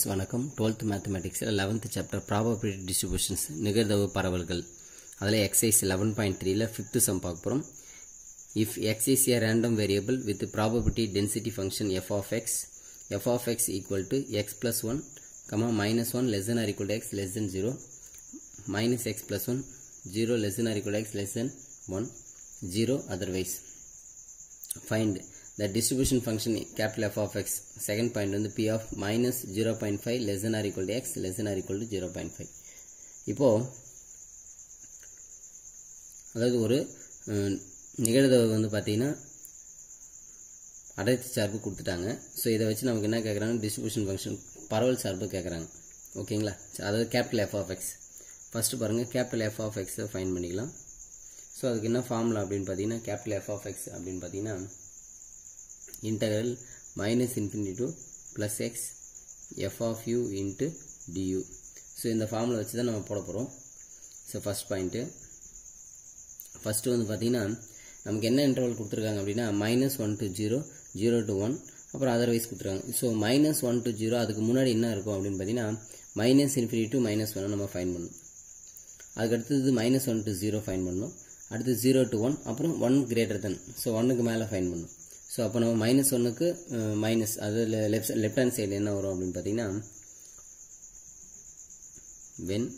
Viewers வணக்கம். Twelfth மேத்தமெட்டிக்ஸில் eleventh chapter probability distributions நிகழ்தவு பரவல்கள். அதில் எக்ஸைஸ் லெவன் பாயிண்ட் த்ரீல ஃபிஃப்த்து சம் பார்க்க போகிறோம் if X is a random variable with probability density function f of x f of x equal to x plus one comma minus one less than or equal to x less than zero minus x plus one zero less than or equal to x less than one zero otherwise find the distribution function capital F of x second point வந்து p of minus 0.5 less than or equal to x less than or equal to 0.5 இப்போ அதாவது ஒரு அஹ், வந்து பார்த்தீங்கன்னா அடைத்து சார்பு கொடுத்துட்டாங்க. So இதை வச்சு நமக்கு என்ன கேட்குறாங்க டிஸ்ட்ரிபியூஷன் ஃபங்க்ஷன் பரவல் சார்பு கேட்குறாங்க ஓகேங்களா அதாவது capital F of x first பாருங்கள் கேபிட்டல் எஃப் ஆஃப் எக்ஸை ஃபைன் பண்ணிக்கலாம். ஸோ அதுக்கு என்ன ஃபார்முலா அப்படின்னு பார்த்தீங்கன்னா கேபிட்டல் எஃப் ஆஃப் எக்ஸ் அப்படின்னு பார்த்தீங்கன்னா integral minus infinity to plus x f of u into du so இந்த ஃபார்முலா வச்சு தான் நம்ம போட போகிறோம் ஸோ ஃபஸ்ட் பாயிண்ட்டு ஃபஸ்ட்டு வந்து பார்த்தீங்கன்னா நமக்கு என்ன இன்டர்வல் கொடுத்துருக்காங்க அப்படின்னா minus one to zero zero to one அப்புறம் அதர்வைஸ் கொடுத்துருக்காங்க. So minus one to zero அதுக்கு முன்னாடி என்ன இருக்கும் அப்படின்னு பார்த்தீங்கன்னா minus infinity to minus one நம்ம ஃபைன் பண்ணணும். அதுக்கு அடுத்தது minus one to zero find பண்ணணும். அடுத்து ஜீரோ டு ஒன் அப்புறம் ஒன் கிரேட்டர் தென் ஸோ ஒன்னுக்கு மேலே ஃபைன் பண்ணணும். ஸோ அப்போ நம்ம மைனஸ் ஒன்றுக்கு மைனஸ் அது லெஃப்ட் லெஃப்ட் ஹேண்ட் சைடு என்ன வரும் அப்படின்னு பார்த்தீங்கன்னா when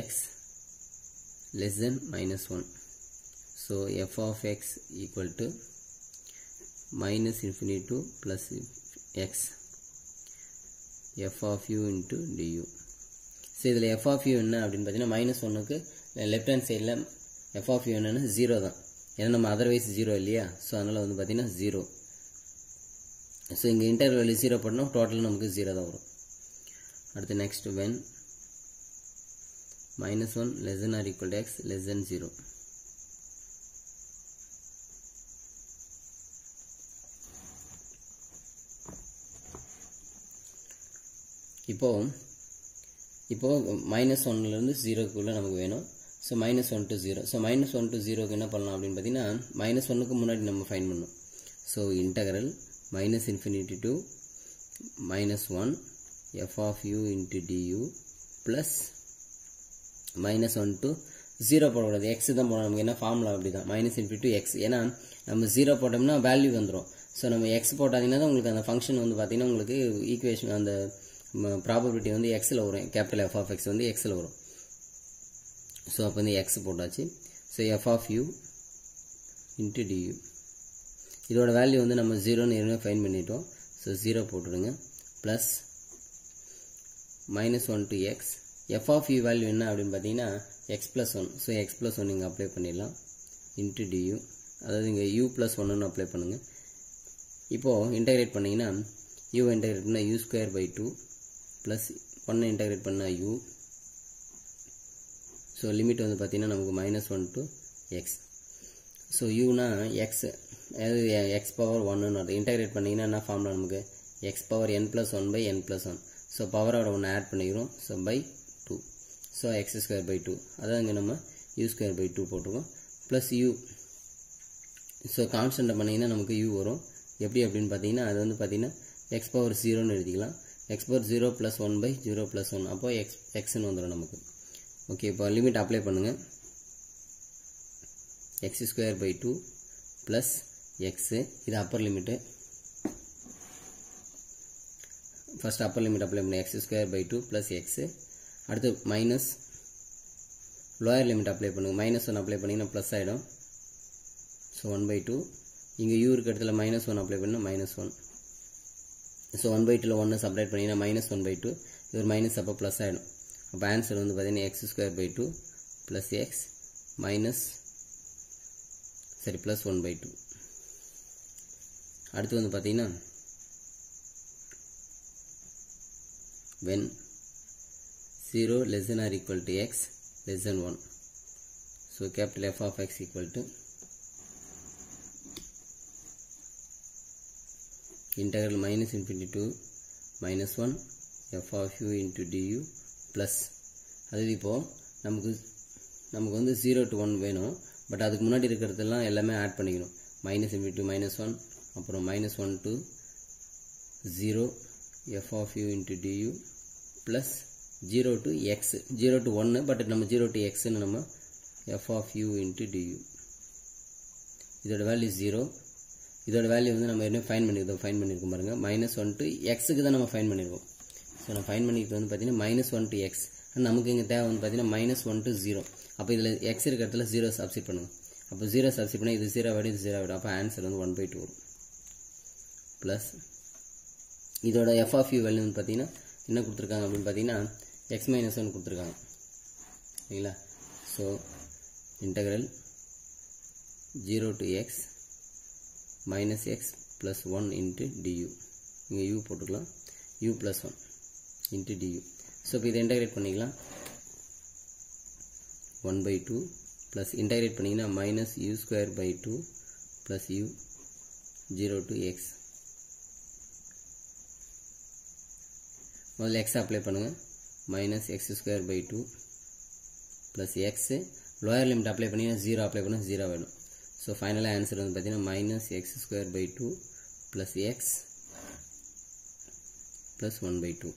x less than minus one so f of x equal to minus infinity to plus x. f of u into du. So இதில் எஃப் ஆஃப் யூ என்ன அப்படின்னு பார்த்தீங்கன்னா minus ஒன்றுக்கு left hand சைடில் எஃப் ஆஃப் யூ என்னென்னா zero தான். ஏன்னா நம்ம அதர்வைஸ் ஜீரோ இல்லையா? ஸோ அதனால் வந்து பார்த்தீங்கன்னா ஜீரோ ஸோ இங்கே இன்டர் வேல்யூ ஜீரோ பண்ணோம் டோட்டல் நமக்கு ஜீரோ தான் வரும். அடுத்து next when minus one less than or equal to x less than zero இப்போ இப்போ மைனஸ் ஒன்லேருந்து ஜீரோக்குள்ளே நமக்கு வேணும். So minus one to zero so minus one to ஜீரோக்கு என்ன பண்ணலாம் அப்படின்னு பார்த்தீங்கன்னா மைனஸ் ஒன்னுக்கு முன்னாடி நம்ம ஃபைன் பண்ணணும். So integral minus infinity to minus one f of u into du plus minus one to zero போடக்கூடாது. எக்ஸ் தான் போடணும். நமக்கு என்ன ஃபார்முலா அப்படி தான் மைனஸ் இன்ஃபி டு எக்ஸ் ஏன்னா நம்ம ஜீரோ போட்டோம்னா வேல்யூ வந்துடும் ஸோ நம்ம எக்ஸ் போட்டாங்கன்னா தான் உங்களுக்கு அந்த ஃபங்க்ஷன் வந்து பார்த்தீங்கன்னா உங்களுக்கு ஈக்குவேஷன் அந்த ப்ராபபிலிட்டி வந்து எக்ஸில் வரும். கேபிட்டல் எஃப் ஆஃப் எக்ஸ் வந்து எக்ஸில் வரும். ஸோ அப்போ வந்து எக்ஸ் போட்டாச்சு. So f of u into du இதோட வேல்யூ வந்து நம்ம ஜீரோன்னு ஏற்கனவே ஃபைன் பண்ணிட்டோம். ஸோ ஜீரோ போட்டுடுங்க. Plus minus one to x f of u value என்ன அப்படின்னு பார்த்தீங்கன்னா x plus one so x plus one இங்கே அப்ளை பண்ணிடலாம். இன்ட்டு டியூ அதாவது இங்கே யூ ப்ளஸ் ஒன்னு அப்ளை பண்ணுங்கள் இப்போது இன்டகிரேட் பண்ணிங்கன்னா யூ இன்டகிரேட் பண்ணால் u square by two plus ஒன்னை இன்டகிரேட் பண்ணால் யூ ஸோ லிமிட் வந்து பார்த்தீங்கன்னா நமக்கு minus one to x so யூனா x அதாவது எக்ஸ் பவர் ஒன்னு அது இன்டகிரேட் பண்ணிங்கன்னா என்ன ஃபார்ம்ல நமக்கு? X power n plus one by n plus one so பவரோட ஒன்று ஆட் பண்ணிக்கிறோம். So by two so x square by two அதான் இங்கே நம்ம யூ ஸ்கொயர் பை டூ போட்டிருக்கோம். ப்ளஸ் யூ ஸோ கான்ஸ்டண்ட்டை பண்ணிங்கன்னா நமக்கு யூ வரும். எப்படி அப்படின்னு பார்த்தீங்கன்னா அது வந்து பார்த்தீங்கன்னா எக்ஸ் பவர் ஜீரோன்னு எழுதிக்கலாம். X power zero plus one by zero plus one அப்போது எக்ஸ் எக்ஸ்ன்னு வந்துடும் நமக்கு. ஓகே இப்போ லிமிட் அப்ளை பண்ணுங்கள் x square by two plus x இது upper limit first upper limit apply பண்ணி. X square by two plus x அடுத்து minus lower limit apply பண்ணுங்கள் மைனஸ் ஒன் அப்ளை பண்ணிங்கன்னா ப்ளஸ் ஆகிடும் ஸோ ஒன் பை டூ இங்கே u இருக்க இடத்துல minus one apply பண்ணால் minus one so one by டூவில் ஒன்று சப்ரேட் பண்ணிங்கன்னா மைனஸ் ஒன் பை டூ இது ஒரு மைனஸ் அப்போ ப்ளஸ் ஆகிடும் அப்போ ஆன்சர் வந்து பார்த்தீங்கன்னா x square by two plus x minus சரி ப்ளஸ் ஒன் பை டூ அடுத்து வந்து பார்த்தீங்கன்னா when 0 less than or equal to x less than 1 so capital F of x equal to integral minus infinity to minus 1 f of u into du plus அது இப்போது நமக்கு நமக்கு வந்து zero to one வேணும். But அதுக்கு முன்னாடி இருக்கிறதெல்லாம் எல்லாமே ஆட் பண்ணிக்கணும். மைனஸ் இன்ஃபினிட்டி மைனஸ் ஒன் அப்புறம் minus one to zero f of u into du plus zero to x zero to ஒன்று பட் நம்ம ஜீரோ டு எக்ஸ்ன்னு நம்ம f of u into du இதோட வேல்யூ ஜீரோ இதோட வேல்யூ வந்து நம்ம என்ன ஃபைன் பண்ணியிருக்கோம் ஃபைன் பண்ணியிருக்கோம் பாருங்கள் மைனஸ் ஒன் டு எக்ஸுக்கு தான் நம்ம ஃபைன் பண்ணியிருக்கோம். ஸோ நான் ஃபைன் பண்ணிக்கிறது வந்து பார்த்தீங்கன்னா மைனஸ் ஒன் டு எக்ஸ் நமக்கு இங்கே தேவை வந்து பார்த்தீங்கன்னா மைனஸ் ஒன் டு ஜீரோ அப்போ இதில் எக்ஸ் இருக்கிற இடத்துல ஜீரோ சப்ஸ்டிட் பண்ணுங்க. அப்போ ஜீரோ சப்ஸ்டிட் பண்ணால் இது ஜீரோ விட இது ஜீரோ விட அப்போ ஆன்சர் வந்து ஒன் பை டூ வரும். ப்ளஸ் இதோட எஃப் ஆஃப் யூ வேல்யூ வந்து பார்த்தீங்கன்னா என்ன கொடுத்துருக்காங்க அப்படின்னு பார்த்தீங்கன்னா எக்ஸ் மைனஸ் ஒன் கொடுத்துருக்காங்க. சரிங்களா? So integral zero to x minus x plus one into du இங்கே யூ போட்டுக்கலாம். U plus one into du so இப்போ இதை இன்டகிரேட் பண்ணிக்கலாம். One by two plus integrate பண்ணிங்கன்னா minus u square by two plus u zero to x முதல்ல X apply பண்ணுங்கள் minus x square by two plus x lower limit apply பண்ணிங்கன்னா zero apply பண்ணால் zero வேணும். So ஃபைனலாக answer வந்து பார்த்தீங்கன்னா minus x square by two plus x plus one by two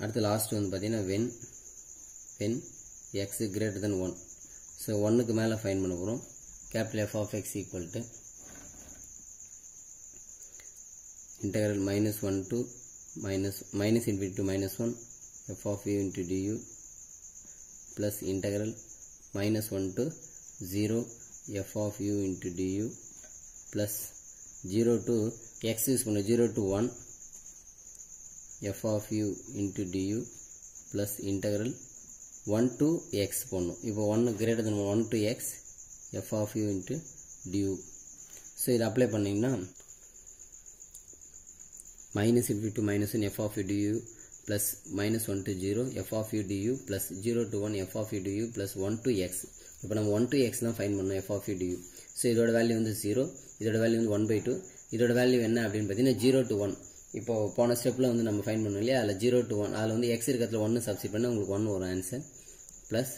அடுத்து last வந்து பார்த்தீங்கன்னா when when x greater than one so ஒன்றுக்கு மேலே ஃபைன் பண்ண போகிறோம் capital F of x equal to integral minus one to minus minus infinity to minus one f of u into du plus integral minus one to zero f of u into du plus zero to x use பண்ண zero to one f of u into du plus integral 1 to x பண்ணும் இப்போ 1 greater than 1 to x f of u into du so இதை apply பண்ணிங்கன்னா minus infinity to minus 1 f of u du plus minus 1 to 0 f of u du plus 0 to 1 f of u du plus 1 to x இப்போ நம்ம 1 to x தான் find பண்ணோம் f of u du so இதோட value வந்து 0 இதோட value வந்து 1 by 2 இதோட value என்ன அப்படின்னு பார்த்தீங்கன்னா 0 to 1 இப்போ போன ஸ்டெப்பில் வந்து நம்ம ஃபைன் பண்ணோம் இல்லையா? அதில் ஜீரோ டு ஒன் அதில் வந்து எக்ஸ் இருக்கிறதுல ஒன்று சப்ஸ்டிட் பண்ணால் உங்களுக்கு ஒன் வரும் answer plus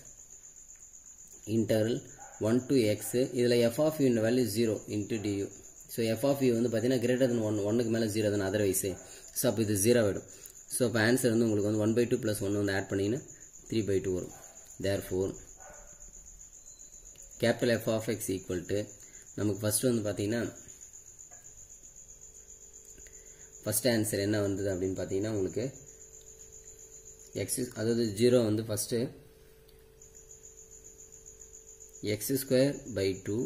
interval 1 to x. இதில் எஃப் ஆஃப் u இந்த value 0 into du so f of u வந்து பார்த்தீங்கன்னா கிரேட்டர் தன் ஒன் ஒன்றுக்கு மேலே ஜீரோ தான் அதர்வைஸு ஸோ அப்போ இது ஜீரோ ஆகிடும் ஸோ அப்போ ஆன்சர் வந்து உங்களுக்கு வந்து one by two plus one வந்து ஆட் பண்ணிங்கன்னா த்ரீ பை டூ வரும். Therefore capital F of x equal to நமக்கு ஃபஸ்ட்டு வந்து பார்த்தீங்கன்னா ஃபஸ்ட் ஆன்சர் என்ன வந்தது அப்படின்னு பார்த்தீங்கன்னா உங்களுக்கு எக்ஸ் அதாவது ஜீரோ வந்து first x square by two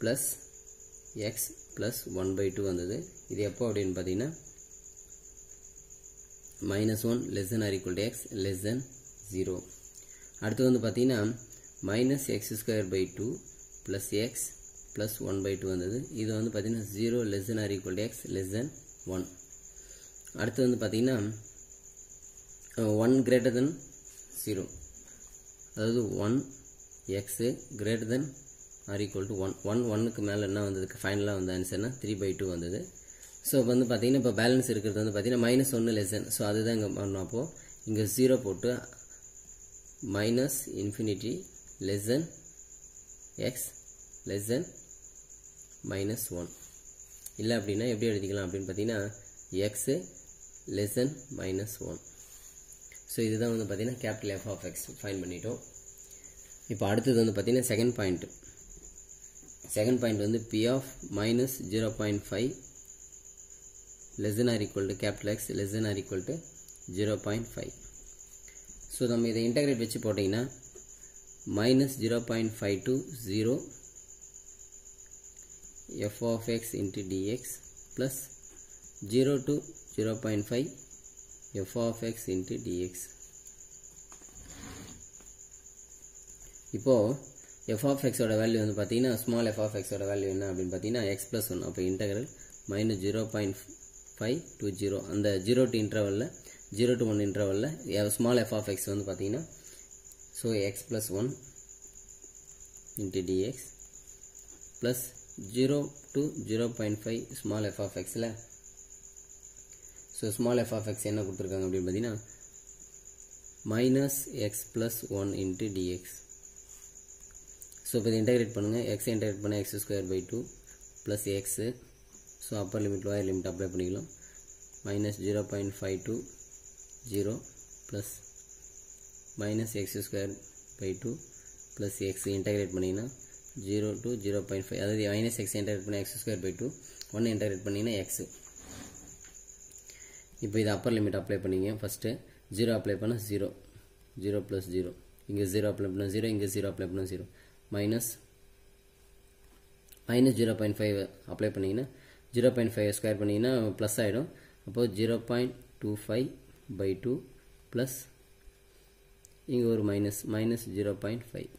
plus x plus one by two வந்தது. இது எப்போ அப்படின்னு பார்த்தீங்கன்னா minus one less than or equal to x less than zero அடுத்து வந்து பார்த்தீங்கன்னா minus x square by two plus x plus one by two வந்தது. இது வந்து பார்த்தீங்கன்னா zero less than or equal x less than one அடுத்து வந்து பார்த்திங்கன்னா ஒன் கிரேட்டர் தென் ஜீரோ அதாவது one x greater than or equal to one one ஒன்னுக்கு மேலே என்ன வந்ததுக்கு ஃபைனலாக வந்த ஆன்சர்னா த்ரீ பை டூ வந்தது. ஸோ இப்போ வந்து பார்த்தீங்கன்னா இப்போ பேலன்ஸ் இருக்கிறது வந்து பார்த்தீங்கன்னா மைனஸ் ஒன்று லெசன் ஸோ அதுதான் இங்கே பண்ணோம். அப்போது இங்கே ஜீரோ போட்டு minus infinity less than x less than minus one இல்லை அப்படின்னா எப்படி எழுதிக்கலாம் அப்படின்னு பார்த்தீங்கன்னா x less than minus one so இதுதான் வந்து பார்த்தீங்கன்னா capital F of x find பண்ணிட்டோம். இப்போ அடுத்தது வந்து பார்த்தீங்கன்னா செகண்ட் பாயிண்ட் செகண்ட் பாயிண்ட் வந்து P of minus zero point five less than or equal to capital X less than or equal to zero point five so நம்ம இதை integrate வச்சு போட்டிங்கன்னா minus zero point five to zero f of x into dx plus zero to zero point five f of x into dx இப்போது f of எக்ஸோட value வந்து பார்த்தீங்கன்னா small f of எக்ஸோட value என்ன அப்படின்னு பார்த்தீங்கன்னா எக்ஸ் ப்ளஸ் ஒன் அப்போ integral minus zero point five to zero அந்த ஜீரோ டு இன்டர்வலில் ஜீரோ டு ஒன் இன்டர்வலில் ஸ்மால் எஃப் ஆஃப் எக்ஸ் வந்து பார்த்தீங்கன்னா so x plus one into dx plus zero to zero point five small f of எக்ஸில் so small f of x என்ன கொடுத்துருக்காங்க அப்படின்னு பார்த்தீங்கன்னா minus x plus one into dx so இப்போ இதை integrate பண்ணுங்கள் எக்ஸ் இன்டகிரேட் பண்ணால் x square by two plus x so upper limit lower limit apply பண்ணிக்கலாம். Minus zero point five to zero plus minus x square by two plus x integrate பண்ணிங்கன்னா zero to zero point five அதாவது minus x integrate பண்ணி x square by two ஒன்று integrate பண்ணிங்கன்னா x இப்போ இது upper limit apply பண்ணிங்க. First zero apply பண்ணால் zero zero plus zero இங்கே ஜீரோ அப்ளை பண்ணால் ஜீரோ இங்கே ஜீரோ அப்ளை பண்ணால் zero minus minus zero point five apply பண்ணிங்கன்னா ஜீரோ பாயிண்ட் ஃபைவ் ஸ்கொயர் பண்ணிங்கன்னா ப்ளஸ் ஆகிடும் அப்போது zero point two five by two plus இங்கே ஒரு minus minus zero point five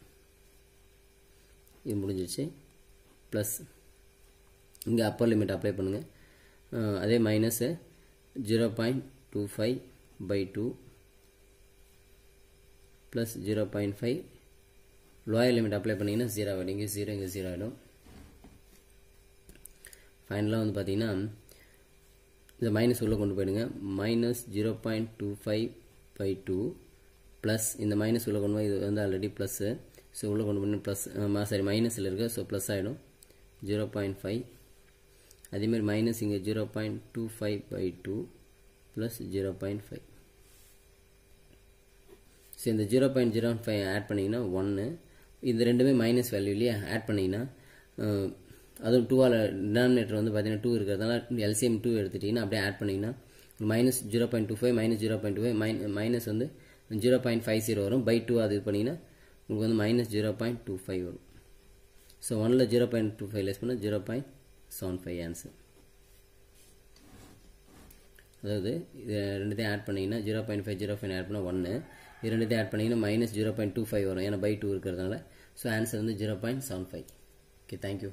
இது முடிஞ்சிச்சு ப்ளஸ் இங்கே அப்பர் லிமிட் அப்ளை பண்ணுங்கள் அதே minus zero point two five by two plus zero point five lower limit apply பண்ணிங்கன்னா ஜீரோ ஆகிடும் இங்கே ஜீரோ இங்கே ஜீரோ ஆகிடும் ஃபைனலாக வந்து பார்த்தீங்கன்னா இந்த மைனஸ் உள்ளே கொண்டு போயிடுங்க. Minus zero point two five by two plus இந்த மைனஸ் உள்ளே கொண்டு போய் இது வந்து ஆல்ரெடி ப்ளஸ்ஸு ஸோ உள்ளே கொண்டு போய் ப்ளஸ் சாரி மைனஸில் இருக்குது ஸோ ப்ளஸ் ஆகிடும் ஜீரோ பாயிண்ட் ஃபைவ் அதேமாதிரி மைனஸ் இங்கே zero point two five by two plus zero point five so இந்த zero point zero five add பண்ணிங்கன்னா ஒன்று இது ரெண்டுமே மைனஸ் வேல்யூலேயே ஆட் பண்ணிங்கன்னா அதுவும் டூவால் டினாமினேட்டர் வந்து பார்த்தீங்கன்னா டூ இருக்கிறதுனால எல்சிஎம் டூ எடுத்துட்டிங்கன்னா அப்படியே ஆட் பண்ணிங்கன்னா minus zero point two five minus zero point two five minus வந்து ஜீரோ பாயிண்ட் ஃபைவ் ஜீரோ வரும். பை டூ அது இது பண்ணிங்கன்னா உங்களுக்கு வந்து minus zero point two five வரும். ஸோ ஒனில் zero point two five less பண்ணால் zero point seven five answer அதாவது இது ரெண்டுத்தையும் ஆட் பண்ணிங்கன்னா zero point five zero five add பண்ணால் ஒன்று இது ரெண்டுத்தையும் ஆட் பண்ணிங்கன்னா minus zero point two five வரும். ஏன்னா பை டூ இருக்கிறதுனால. ஸோ ஆன்சர் வந்து zero point seven five okay thank you